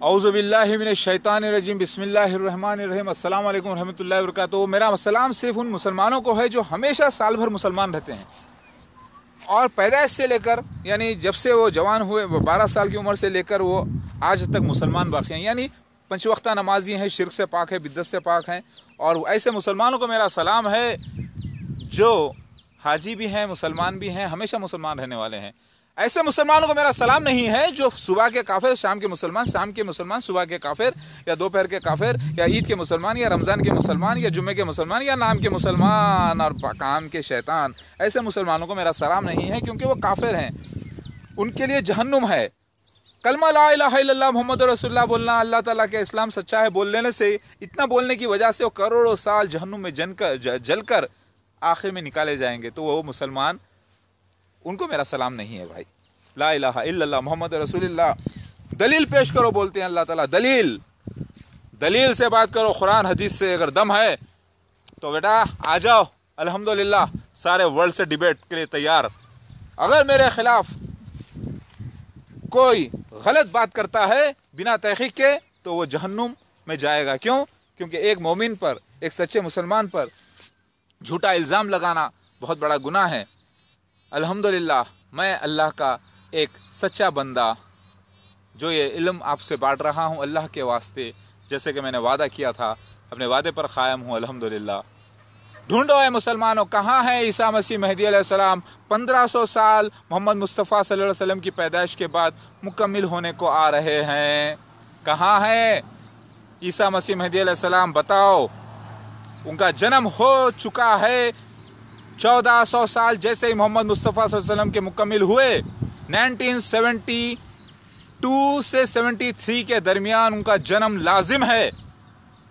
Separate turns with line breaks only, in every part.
अउज़बिल्लिन शैतानरजीम बसमीम अल्लाम वरहमल वर्क मेरा सलाम सिर्फ़ उन मुसलमानों को है जो हमेशा साल भर मुसलमान रहते हैं। और पैदाइश से लेकर, यानी जब से वो जवान हुए बारह साल की उम्र से लेकर वो आज तक मुसलमान बाकी हैं। यानी पंचवक्ता नमाजी हैं, शिरक से पाक है, बिद्दत से पाक हैं। और ऐसे मुसलमानों को मेरा सलाम है जो हाजी भी हैं, मुसलमान भी हैं, हमेशा मुसलमान रहने वाले हैं। ऐसे मुसलमानों को मेरा सलाम नहीं है जो सुबह के काफिर, शाम के मुसलमान, शाम के मुसलमान, सुबह के काफिर, या दोपहर के काफिर, या ईद के मुसलमान, या रमज़ान के मुसलमान, या जुम्मे के मुसलमान, या नाम के मुसलमान और काम के शैतान। ऐसे मुसलमानों को मेरा सलाम नहीं है क्योंकि वो काफिर हैं। उनके लिए जहन्नुम है। कलमा ला मोहम्मद रसुल्ला बोलना अल्लाह ताला के इस्लाम सच्चा है। बोलने से, इतना बोलने की वजह से वो करोड़ों साल जहन्नुम में जनकर जलकर आखिर में निकाले जाएँगे। तो वो मुसलमान उनको मेरा सलाम नहीं है भाई। ला इला मोहम्मद रसूलुल्लाह। दलील पेश करो, बोलते हैं अल्लाह ताला, दलील। दलील से बात करो, कुरान, हदीस से अगर दम है तो बेटा आ जाओ। अल्हम्दुलिल्लाह, सारे वर्ल्ड से डिबेट के लिए तैयार। अगर मेरे खिलाफ कोई गलत बात करता है बिना तहकीक के तो वो जहन्नुम में जाएगा। क्यों? क्योंकि एक मोमिन पर, एक सच्चे मुसलमान पर झूठा इल्ज़ाम लगाना बहुत बड़ा गुनाह है। अल्हम्दुलिल्लाह, मैं अल्लाह का एक सच्चा बंदा जो ये इल्म आपसे बांट रहा हूँ अल्लाह के वास्ते, जैसे कि मैंने वादा किया था, अपने वादे पर क़ायम हूँ, अल्हम्दुलिल्लाह। ढूंढो है मुसलमानों, कहाँ है ईसा मसीह महदी पंद्रह सौ साल मोहम्मद मुस्तफ़ा सल्लल्लाहु अलैहि वसल्लम की पैदाइश के बाद मुकम्मिल होने को आ रहे हैं। कहाँ है ईसा मसीह महदी सलाम? बताओ। उनका जन्म हो चुका है चौदह सौ साल जैसे ही मोहम्मद मुस्तफ़ा वसल्लम के मुकम्मिल हुए 1972 से 73 के दरमियान उनका जन्म लाजिम है।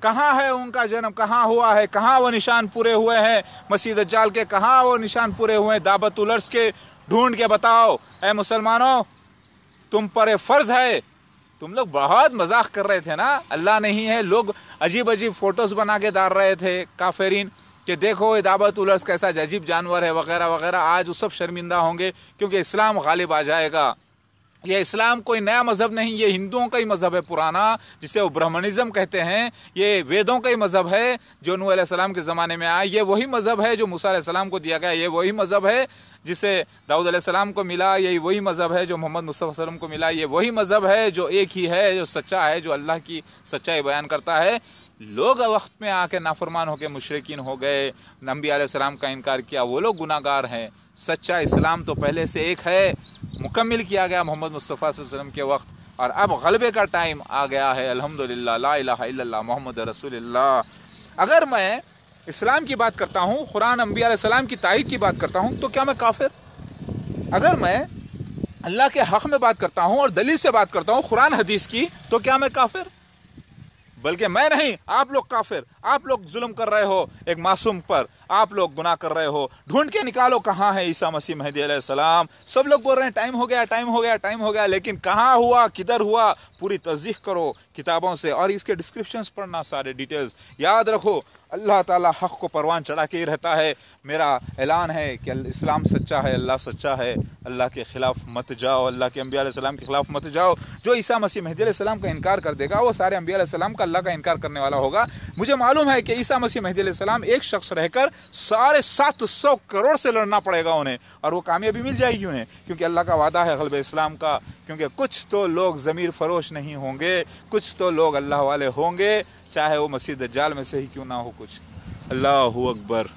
कहाँ है उनका जन्म? कहाँ हुआ है? कहाँ वो निशान पूरे हुए हैं? मसीद जाल के कहाँ वो निशान पूरे हुए हैं? दावत उलर्स के ढूंढ के बताओ। ए मुसलमानों, तुम पर फ़र्ज़ है। तुम लोग बहुत मज़ाक कर रहे थे ना? अल्लाह नहीं है। लोग अजीब अजीब फ़ोटोज़ बना के डाल रहे थे। काफेरीन कि देखो दावत उलर्स कैसा अजीब जानवर है, वगैरह वगैरह, आज वो सब शर्मिंदा होंगे, क्योंकि इस्लाम गालिब आ जाएगा। ये इस्लाम कोई नया मज़हब नहीं, ये हिंदुओं का ही मज़हब है पुराना, जिसे वो ब्राह्मणिज्म कहते हैं। ये वेदों का ही मज़हब है, जो नू सलाम के ज़माने में आया ये वही मज़हब है जो मूसा सलाम को दिया गया, ये वही मज़हब है जिसे दाऊद सलाम को मिला, यही वही मज़हब है जो मोहम्मद मुस्तफ़ा को मिला, ये वही मज़हब है जो एक ही है, जो सच्चा है, जो अल्लाह की सच्चाई बयान करता है। लोग वक्त में आके नाफरमान होकर मुशरकिन हो गए, नबी आसमाम का इनकार किया, वो लोग गुनागार हैं। सच्चा इस्लाम तो पहले से एक है, मुकम्मल किया गया मोहम्मद मुस्तफ़ा के वक्त, और अब गलबे का टाइम आ गया है, अल्हम्दुलिल्लाह, ला मोहम्मद रसूलुल्लाह। अगर मैं इस्लाम की बात करता हूँ, कुरान अम्बिया सलाम की तायद की बात करता हूँ तो क्या मैं काफिर? अगर मैं अल्लाह के हक में बात करता हूँ और दलील से बात करता हूँ, कुरान हदीस की तो क्या मैं काफिर? बल्कि मैं नहीं, आप लोग काफिर। आप लोग जुल्म कर रहे हो एक मासूम पर। आप लोग गुनाह कर रहे हो। ढूंढ के निकालो कहाँ है ईसा मसीह महदी सलाम। सब लोग बोल रहे हैं, टाइम हो गया, टाइम हो गया, टाइम हो गया। लेकिन कहाँ हुआ, किधर हुआ, पूरी तस्दीक करो किताबों से। और इसके डिस्क्रिप्शन पढ़ना सारे डिटेल्स याद रखो अल्लाह ताला हक़ को परवान चढ़ा के ही रहता है। मेरा ऐलान है कि इस्लाम सच्चा है, अल्लाह सच्चा है। अल्लाह के ख़िलाफ़ मत जाओ, अल्लाह के अम्बिया सलाम के ख़िलाफ़ मत जाओ। जो ईसा मसीह महदी सलाम का इनकार कर देगा, वो सारे अम्बिया सलाम का अल्लाह का इनकार करने वाला होगा। मुझे मालूम है कि ईसा मसीह महदी सलाम एक शख्स रहकर साढ़े सात सौ करोड़ से लड़ना पड़ेगा उन्हें, और वो कामयाबी मिल जाएगी उन्हें, क्योंकि अल्लाह का वादा है गलब इस्लाम का, क्योंकि कुछ तो लोग ज़मीर फरोश नहीं होंगे, कुछ तो लोग अल्लाह वाले होंगे। चाहे वो मसीह दज्जाल में से ही क्यों ना हो कुछ। अल्लाह अकबर।